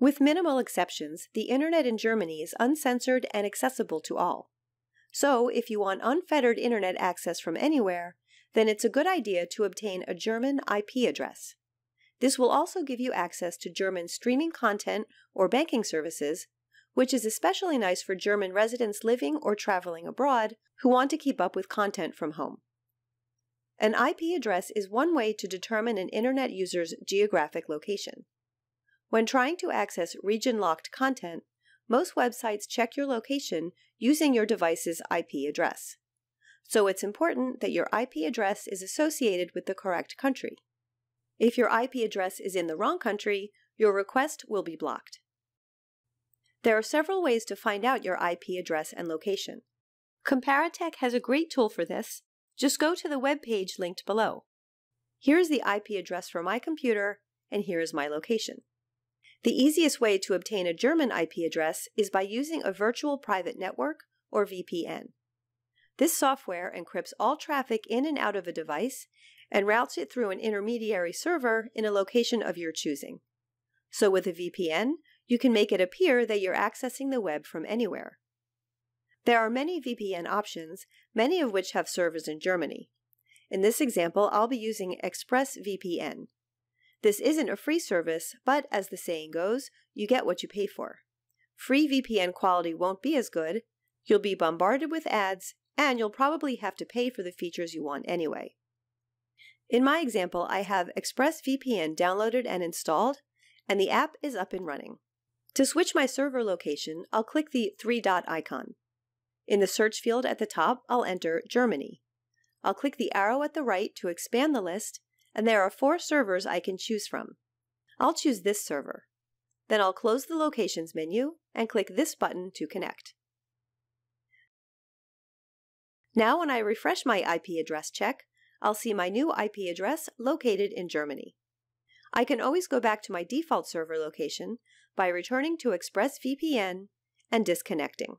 With minimal exceptions, the internet in Germany is uncensored and accessible to all. So, if you want unfettered internet access from anywhere, then it's a good idea to obtain a German IP address. This will also give you access to German streaming content or banking services, which is especially nice for German residents living or traveling abroad who want to keep up with content from home. An IP address is one way to determine an internet user's geographic location. When trying to access region locked content, most websites check your location using your device's IP address. So it's important that your IP address is associated with the correct country. If your IP address is in the wrong country, your request will be blocked. There are several ways to find out your IP address and location. Comparitech has a great tool for this. Just go to the web page linked below. Here is the IP address for my computer, and here is my location. The easiest way to obtain a German IP address is by using a virtual private network, or VPN. This software encrypts all traffic in and out of a device and routes it through an intermediary server in a location of your choosing. So with a VPN, you can make it appear that you're accessing the web from anywhere. There are many VPN options, many of which have servers in Germany. In this example, I'll be using ExpressVPN. This isn't a free service, but as the saying goes, you get what you pay for. Free VPN quality won't be as good, you'll be bombarded with ads, and you'll probably have to pay for the features you want anyway. In my example, I have ExpressVPN downloaded and installed, and the app is up and running. To switch my server location, I'll click the three dot icon. In the search field at the top, I'll enter Germany. I'll click the arrow at the right to expand the list, and there are four servers I can choose from. I'll choose this server. Then I'll close the Locations menu and click this button to connect. Now when I refresh my IP address check, I'll see my new IP address located in Germany. I can always go back to my default server location by returning to ExpressVPN and disconnecting.